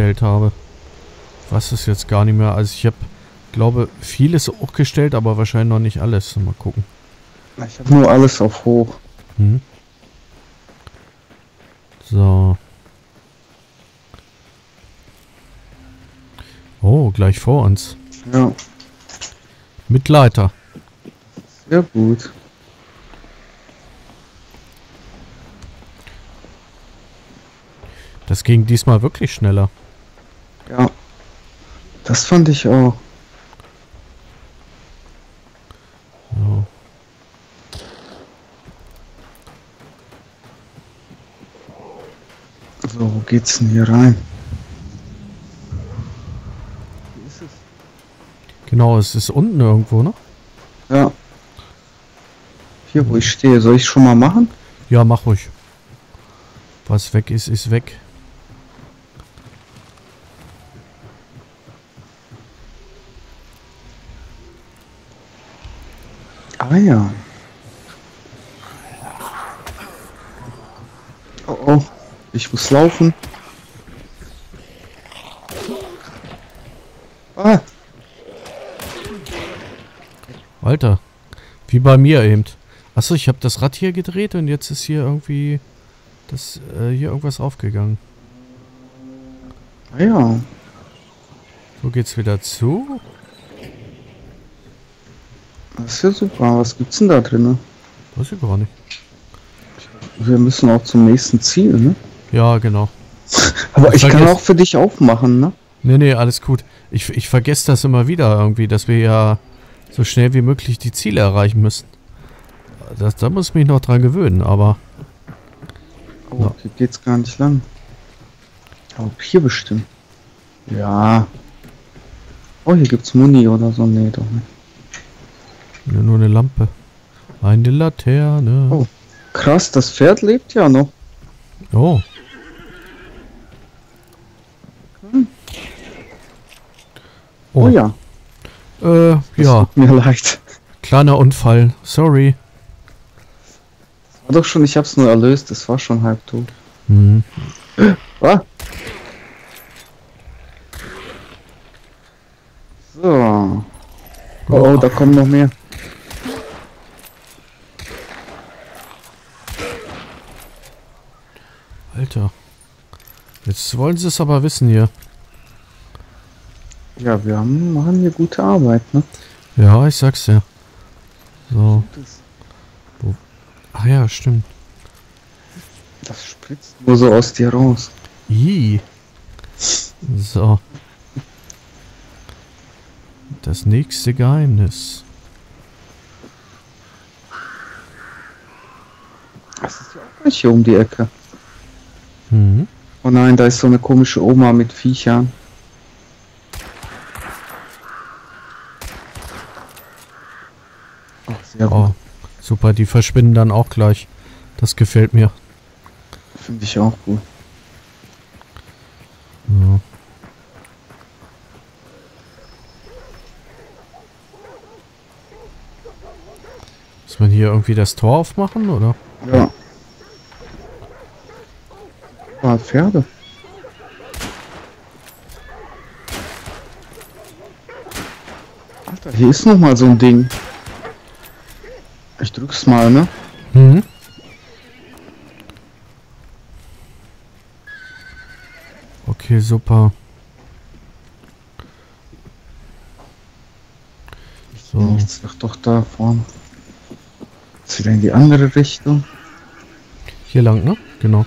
gestellt habe. Weiß es jetzt gar nicht mehr. Also ich habe, glaube, vieles auch gestellt, aber wahrscheinlich noch nicht alles. Mal gucken. Ich habe nur alles auf hoch. Hm. So. Oh, gleich vor uns. Ja, Mit Leiter. sehr gut. Das ging diesmal wirklich schneller. Ja. Das fand ich auch. So. So, wo geht's denn hier rein? Wie ist es? Genau, es ist unten irgendwo, ne? Ja. Hier, wo ich stehe. Soll ich schon mal machen? Ja, mach ruhig. Was weg ist, ist weg. Ah ja. Oh oh, ich muss laufen. Ah, Alter. Wie bei mir eben. Achso, ich habe das Rad hier gedreht und jetzt ist hier irgendwie das äh, hier irgendwas aufgegangen. ah ja. So geht's wieder zu. Das ist ja super. Was gibt's denn da drin? Weiß ich gar nicht. Wir müssen auch zum nächsten Ziel, ne? Ja, genau. Aber ich kann Vergiss- auch für dich aufmachen, ne? Nee, nee, alles gut. Ich, ich vergesse das immer wieder irgendwie, dass wir ja so schnell wie möglich die Ziele erreichen müssen. Das, da muss ich mich noch dran gewöhnen, aber Oh, Ja. hier geht's gar nicht lang. Aber hier bestimmt. Ja. Oh, hier gibt's Muni oder so. Nee, doch nicht. Ja, nur eine Lampe. Eine Laterne. Oh. Krass, das Pferd lebt ja noch. Oh. Oh, ja. Äh, Das ja, Tut mir leid. kleiner Unfall. Sorry. War doch schon, ich hab's nur erlöst. Es war schon halb tot. Hm. Ah. So. Oh, oh, da kommen noch mehr. Alter. Jetzt wollen sie es aber wissen hier. Ja, wir haben, machen hier gute Arbeit, ne? Ja, ich sag's ja. So. Ach ja, stimmt. Das spritzt nur so aus dir raus. I. So. Das nächste Geheimnis. Das ist ja auch gleich hier um die Ecke. Mhm. Oh nein, da ist so eine komische Oma mit Viechern. Ach, sehr gut. Oh, super, die verschwinden dann auch gleich. Das gefällt mir. Finde ich auch gut. Ja. Muss man hier irgendwie das Tor aufmachen, oder? Ja. Ah, Pferde. Alter, hier ist noch mal so ein Ding. Ich drück's mal, ne? Mhm. Okay, super. So. Nichts, ach doch da vorne. Jetzt wieder in die andere Richtung. Hier lang, ne? Genau.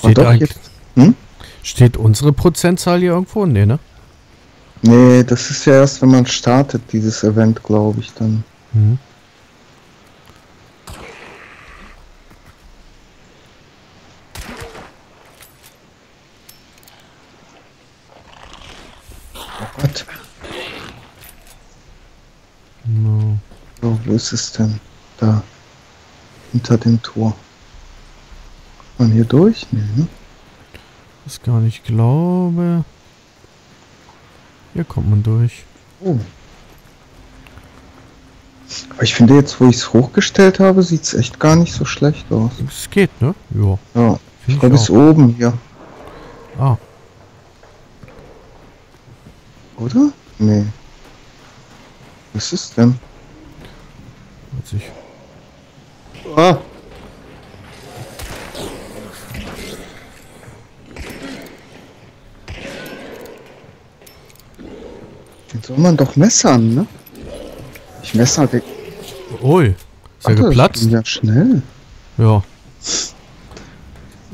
Steht doch eigentlich. jetzt- Hm? Steht unsere Prozentzahl hier irgendwo? Nee, ne? Nee, das ist ja erst, wenn man startet, dieses Event, glaube ich, dann. Mhm. Oh Gott. No. So, wo ist es denn? Da. Hinter dem Tor. Man hier durch? Nee, ne? Das gar nicht glaube. Hier kommt man durch. Oh. Aber ich finde jetzt, wo ich es hochgestellt habe, sieht es echt gar nicht so schlecht aus. Es geht, ne? Ja. Ja, ich glaube, bis oben hier, Ah, oder? Nee. Was ist denn? ich. Ah! Soll man doch messern, ne? Ich messer den. Ui, ist er das geplatzt? Ja, schnell. Ja.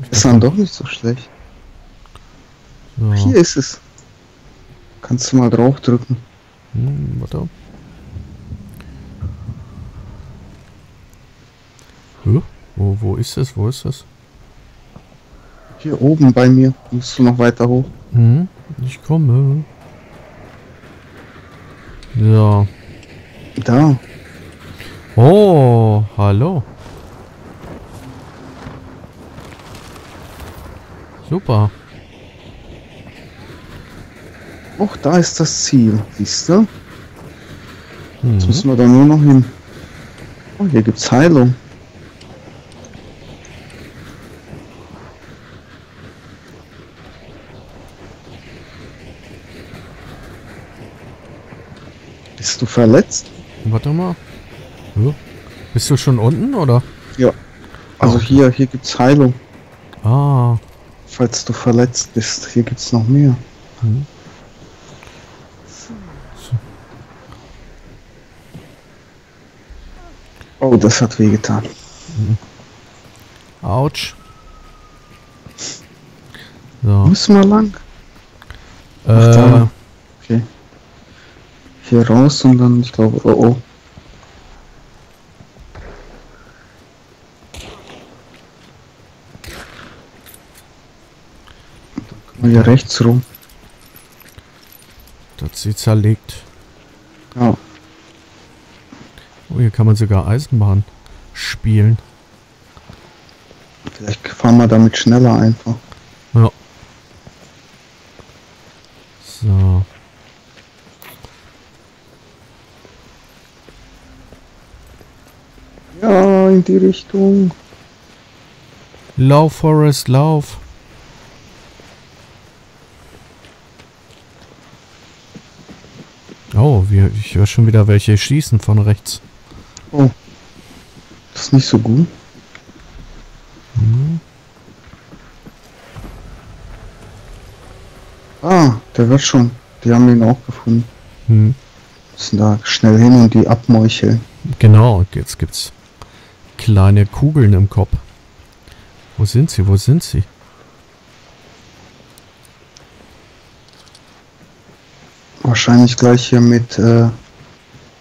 Messern doch nicht so schlecht. So. Hier ist es. Kannst du mal drauf drücken. Hm, warte. Hä? Wo, wo ist es? Wo ist es? Hier oben bei mir. Musst du noch weiter hoch. Hm, ich komme. Ja. Da. Oh, hallo. Super. Och, da ist das Ziel. Siehst du? Jetzt müssen wir da nur noch hin. Oh, hier gibt's Heilung. Verletzt? Warte mal. Bist du schon unten oder? Ja. Also Okay. hier, hier gibt's Heilung, Ah. falls du verletzt bist. Hier gibt's noch mehr. Hm. Oh, das hat wehgetan. Autsch. So. Müssen wir lang? Äh. Hier raus und dann, ich glaube, oh oh. Wir hier rechts rum. das sie zerlegt. Ja. Oh, hier kann man sogar Eisenbahn spielen. Vielleicht fahren wir damit schneller einfach. Ja. So. Ja, in die Richtung. Lauf, Forest, lauf. Oh, wir, ich höre schon wieder welche schießen von rechts. Oh. Das ist nicht so gut. Hm. Ah, der wird schon. Die haben ihn auch gefunden. Hm. Müssen da schnell hin und die abmeucheln. Genau, jetzt gibt's kleine Kugeln im Kopf. Wo sind sie? Wo sind sie? Wahrscheinlich gleich hier mit äh,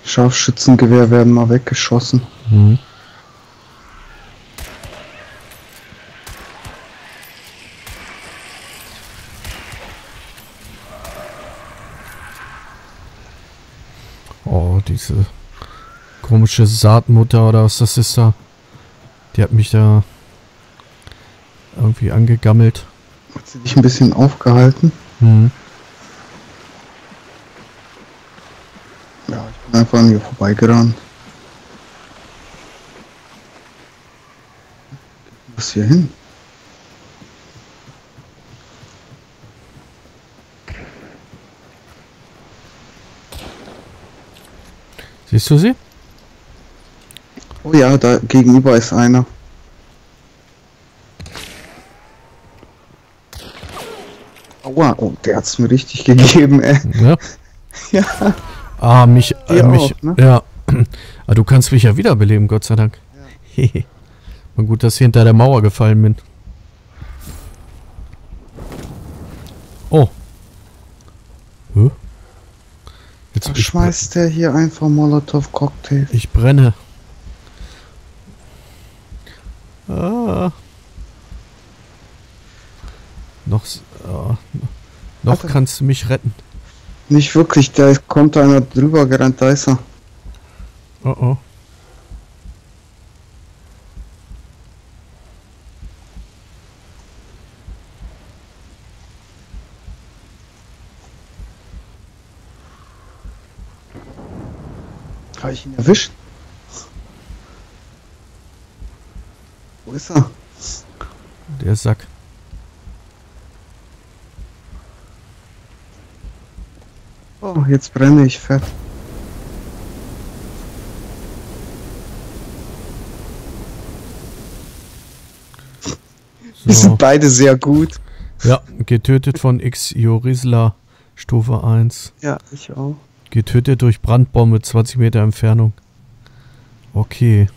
Scharfschützengewehr werden mal weggeschossen. Hm. Oh, diese komische Saatmutter oder was das ist da. Die hat mich da irgendwie angegammelt. Hat sie dich ein bisschen aufgehalten? Hm. Ja, ich bin einfach an ihr vorbeigerannt. Was hier hin? Siehst du sie? Oh ja, da gegenüber ist einer. Aua, oh, der hat's mir richtig gegeben, ey. Ja. Ja. Ah, mich, äh, mich, auch, ne? ja. Ah, du kannst mich ja wiederbeleben, Gott sei Dank. Hehe. Mal gut, dass ich hinter der Mauer gefallen bin. Oh. Hä? Jetzt schmeißt der hier einfach Molotow-Cocktail. ich brenne. Ah. Noch, ah. noch Warte. kannst du mich retten. Nicht wirklich, da kommt einer drüber gerannt, da ist er. Oh oh. Habe ich ihn erwischt? Ist er? Der Sack. Oh, jetzt brenne ich fett. Die So. sind beide sehr gut. Ja, getötet von X Jorisla, Stufe 1. Ja, ich auch. Getötet durch Brandbombe, 20 Meter Entfernung. Okay.